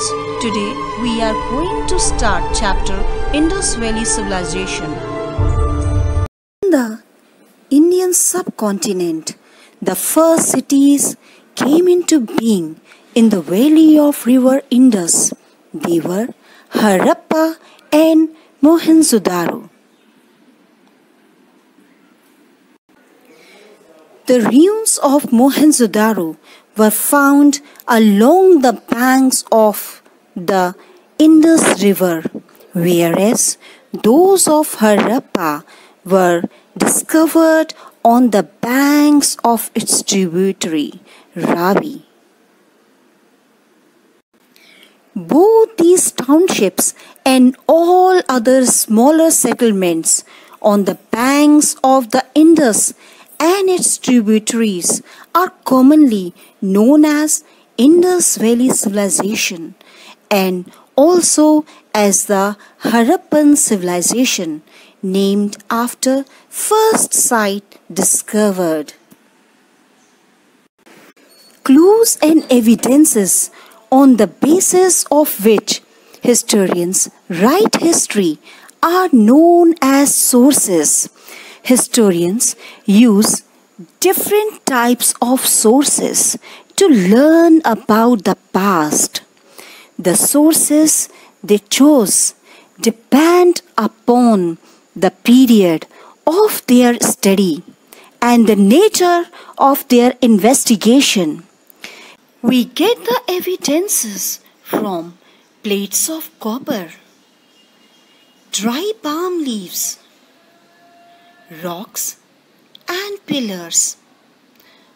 Students. Today we are going to start chapter Indus Valley Civilization. In the Indian subcontinent, the first cities came into being in the valley of river Indus. They were Harappa and Mohenjo-daro. The ruins of Mohenjo-daro were found along the banks of the Indus River, whereas those of Harappa were discovered on the banks of its tributary, Ravi. Both these townships and all other smaller settlements on the banks of the Indus and its tributaries are commonly known as Indus Valley Civilization and also as the Harappan Civilization named after first site discovered. Clues and evidences on the basis of which historians write history are known as sources. Historians use different types of sources to learn about the past. The sources they chose depend upon the period of their study and the nature of their investigation. We get the evidences from plates of copper, dry palm leaves, rocks and pillars,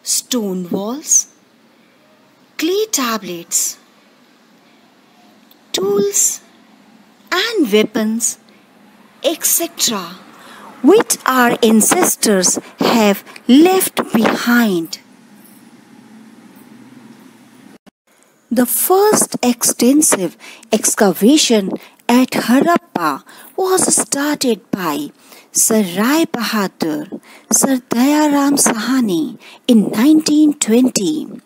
stone walls, clay tablets, tools and weapons, etc., which our ancestors have left behind. The first extensive excavation at Harappa was started by Sir Rai Bahadur, Sir Dayaram Sahani in 1920.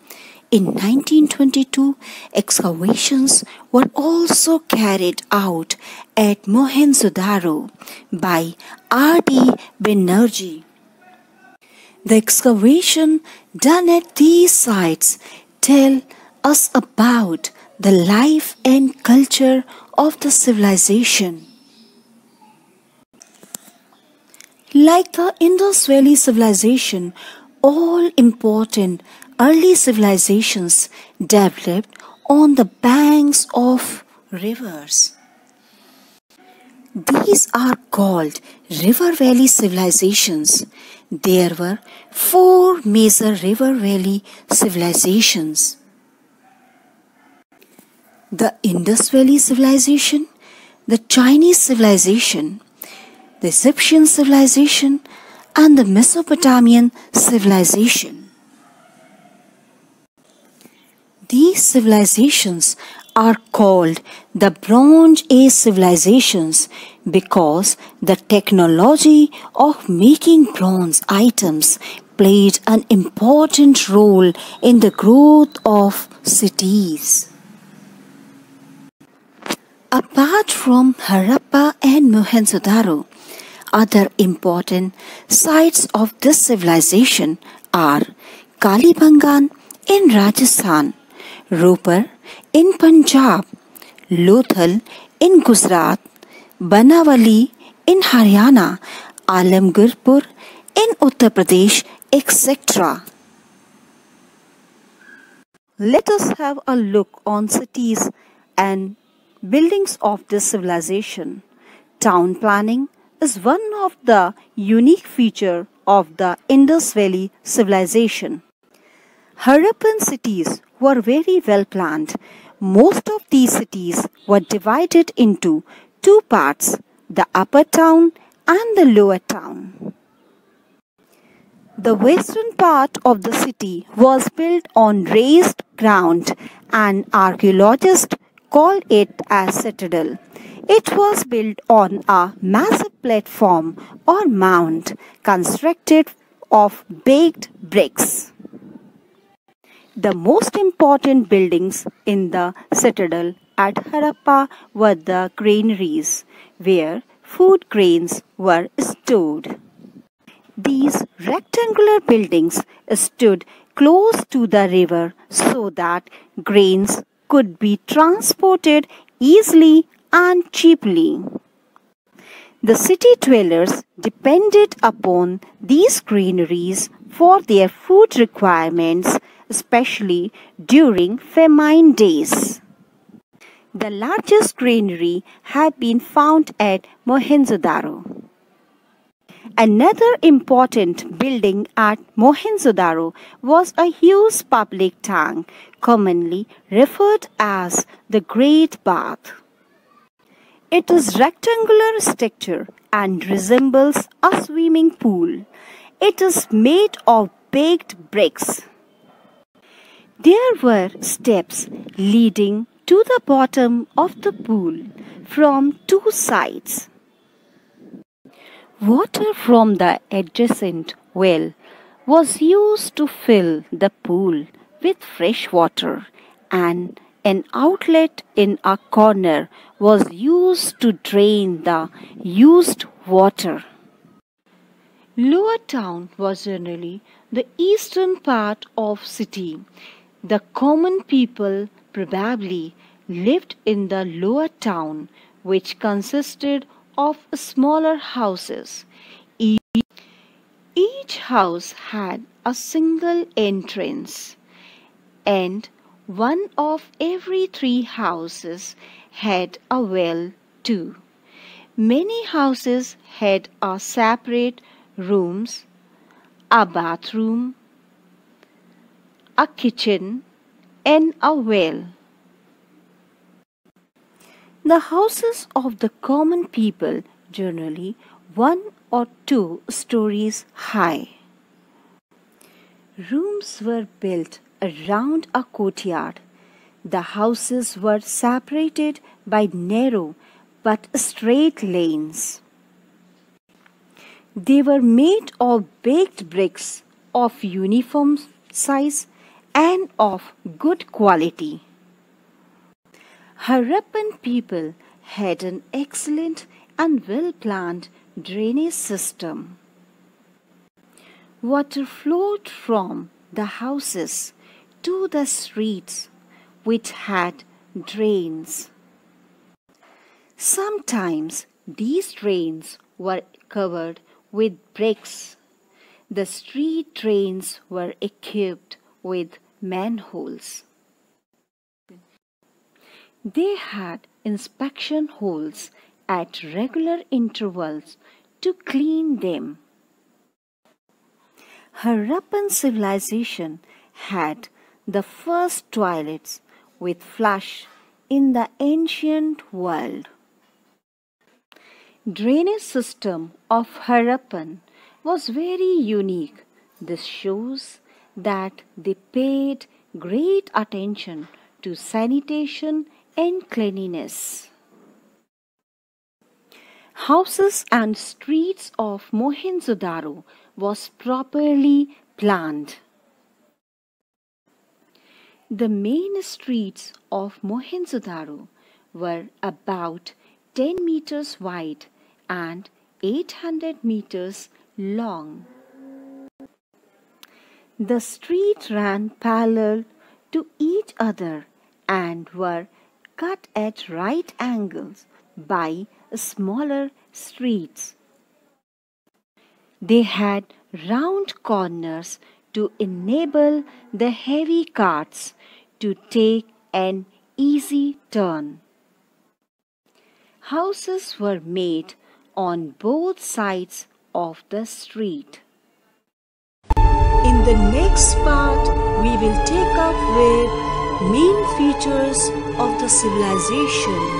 In 1922, excavations were also carried out at Mohenjo-daro by R.D. Banerjee. The excavation done at these sites tell us about the life and culture of the civilization. Like the Indus Valley civilization, all important early civilizations developed on the banks of rivers. These are called river valley civilizations. There were four major river valley civilizations the Indus Valley civilization, the Chinese civilization, the Egyptian civilization, and the Mesopotamian civilization. These civilizations are called the Bronze Age civilizations because the technology of making bronze items played an important role in the growth of cities. Apart from Harappa and Mohenjo-daro, other important sites of this civilization are Kalibangan in Rajasthan, Ropar in Punjab, Lothal in Gujarat, Banawali in Haryana, Alamgirpur in Uttar Pradesh, etc. Let us have a look on cities and buildings of this civilization. Town planning is one of the unique feature of the Indus Valley civilization. Harappan cities were very well planned. Most of these cities were divided into two parts, the upper town and the lower town. The western part of the city was built on raised ground and archaeologists call it a citadel. It was built on a massive platform or mound constructed of baked bricks. The most important buildings in the citadel at Harappa were the granaries, where food grains were stored. These rectangular buildings stood close to the river so that grains could be transported easily and cheaply. The city dwellers depended upon these granaries for their food requirements, especially during famine days. The largest granary had been found at Mohenjo-daro. Another important building at Mohenjo-daro was a huge public tank, commonly referred as the Great Bath. It is rectangular structure and resembles a swimming pool. It is made of baked bricks. There were steps leading to the bottom of the pool from two sides. Water from the adjacent well was used to fill the pool with fresh water and an outlet in a corner was used to drain the used water. Lower town was generally the eastern part of city. The common people probably lived in the lower town which consisted of smaller houses. Each house had a single entrance and one of every three houses had a well too. Many houses had a separate rooms, a bathroom, a kitchen, and a well. The houses of the common people generally one or two stories high. Rooms were built around a courtyard. The houses were separated by narrow but straight lanes. They were made of baked bricks of uniform size and of good quality. Harappan people had an excellent and well planned drainage system. Water flowed from the houses to the streets which had drains. Sometimes these drains were covered with bricks. The street drains were equipped with manholes. They had inspection holes at regular intervals to clean them. Harappan civilization had the first toilets with flush in the ancient world. Drainage system of Harappan was very unique. This shows that they paid great attention to sanitation and cleanliness. Houses and streets of Mohenjo-daro was properly planned. The main streets of Mohenjo-daro were about 10 meters wide and 800 meters long. The streets ran parallel to each other and were cut at right angles by smaller streets. They had round corners to enable the heavy carts to take an easy turn. Houses were made on both sides of the street. In the next part, we will take up with main features of the civilization